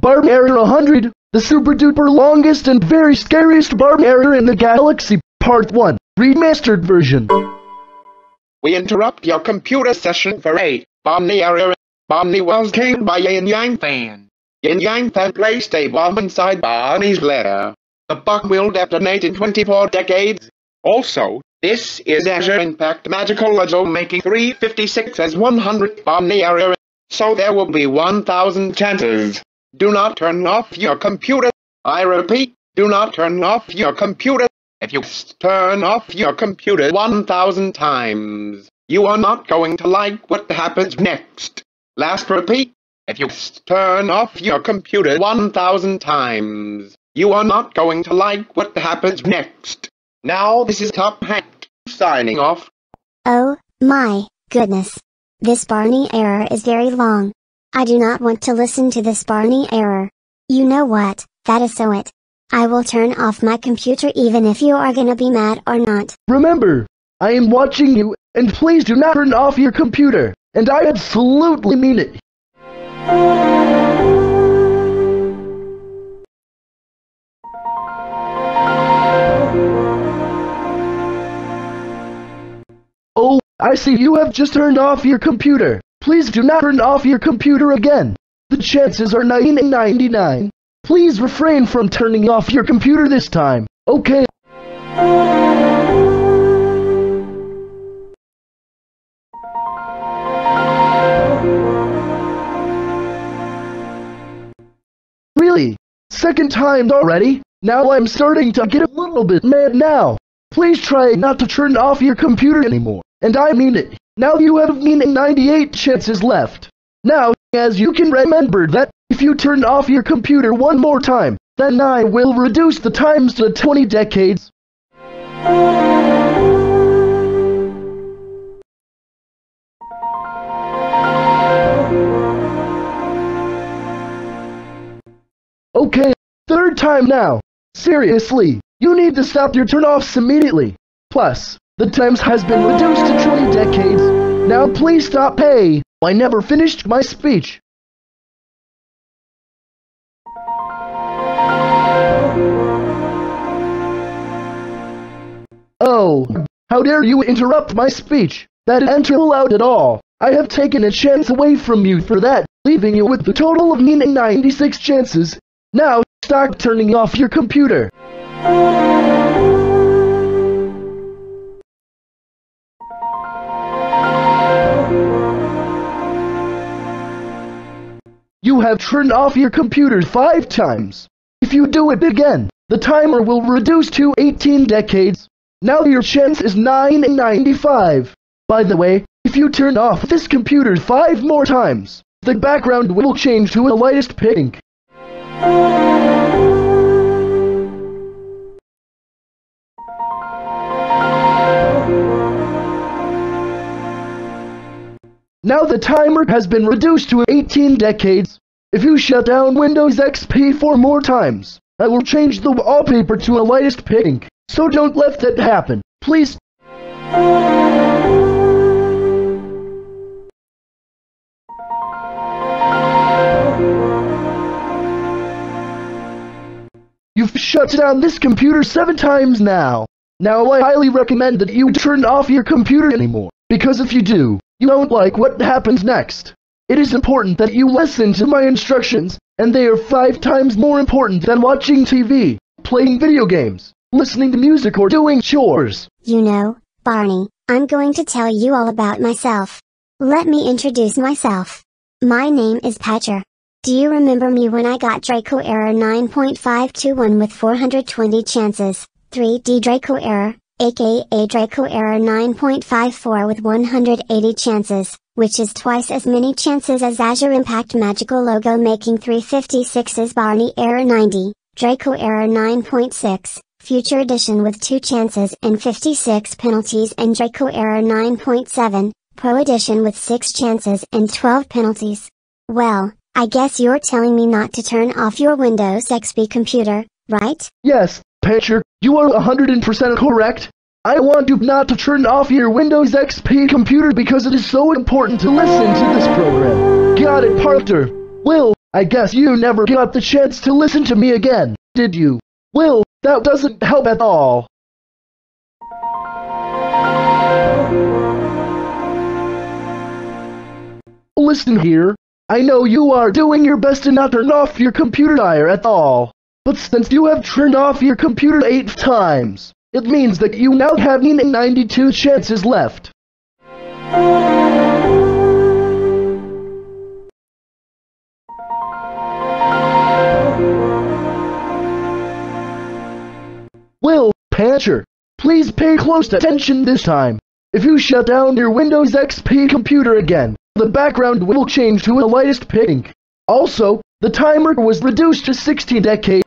Barb Error 100, the super duper longest and very scariest Barb Error in the galaxy, Part 1, remastered version. We interrupt your computer session for a Bomni error. Bomni was killed by Yin Yang Fan. Yin Yang Fan placed a bomb inside Barney's lair. The bomb will detonate in 24 decades. Also, this is Azure Impact Magical Logo making 356 as 100 Bomni error. So there will be 1000 chances. Do not turn off your computer. I repeat, do not turn off your computer. If you turn off your computer 1000 times, you are not going to like what happens next. Last repeat, if you turn off your computer 1000 times, you are not going to like what happens next. Now this is Top Hat, signing off. Oh, my, goodness. This Barney error is very long. I do not want to listen to this Barney error. You know what, that is so it. I will turn off my computer even if you are gonna be mad or not. Remember, I am watching you, and please do not turn off your computer. And I absolutely mean it. Oh, I see you have just turned off your computer. Please do not turn off your computer again. The chances are 9 in 99. Please refrain from turning off your computer this time, okay? Really? Second time already? Now I'm starting to get a little bit mad now. Please try not to turn off your computer anymore. And I mean it. Now you have meaning 98 chances left. Now, as you can remember that, if you turn off your computer one more time, then I will reduce the times to 20 decades. Okay, third time now. Seriously, you need to stop your turn-offs immediately. Plus, the times has been reduced to 20 decades. Now please stop hey, I never finished my speech. Oh, how dare you interrupt my speech? That isn't allowed at all. I have taken a chance away from you for that, leaving you with the total of meaning 96 chances. Now, start turning off your computer. You have turned off your computer five times. If you do it again, the timer will reduce to 18 decades. Now your chance is 9.95. By the way, if you turn off this computer five more times, the background will change to a lightest pink. Now the timer has been reduced to 18 decades. If you shut down Windows XP four more times, I will change the wallpaper to a lightest pink. So don't let that happen, please. You've shut down this computer seven times now. Now I highly recommend that you turn off your computer anymore, because if you do, you won't like what happens next. It is important that you listen to my instructions, and they are five times more important than watching TV, playing video games, listening to music or doing chores. You know, Barney, I'm going to tell you all about myself. Let me introduce myself. My name is Patcher. Do you remember me when I got Draco Error 9.521 with 420 chances, 3D Draco Error, aka Draco Error 9.54 with 180 chances, which is twice as many chances as Azure Impact Magical Logo making 356's Barney Error 90, Draco Error 9.6, Future Edition with 2 chances and 56 penalties and Draco Error 9.7, Pro Edition with 6 chances and 12 penalties. Well, I guess you're telling me not to turn off your Windows XP computer, right? Yes, Patcher, you are 100% correct. I want you not to turn off your Windows XP computer because it is so important to listen to this program. Got it, Patcher. Well, I guess you never got the chance to listen to me again, did you? Well, that doesn't help at all. Listen here. I know you are doing your best to not turn off your computer at all. But since you have turned off your computer eight times, it means that you now have 92 chances left. Will, Patcher, please pay close attention this time. If you shut down your Windows XP computer again, the background will change to a lightest pink. Also, the timer was reduced to 60 decades.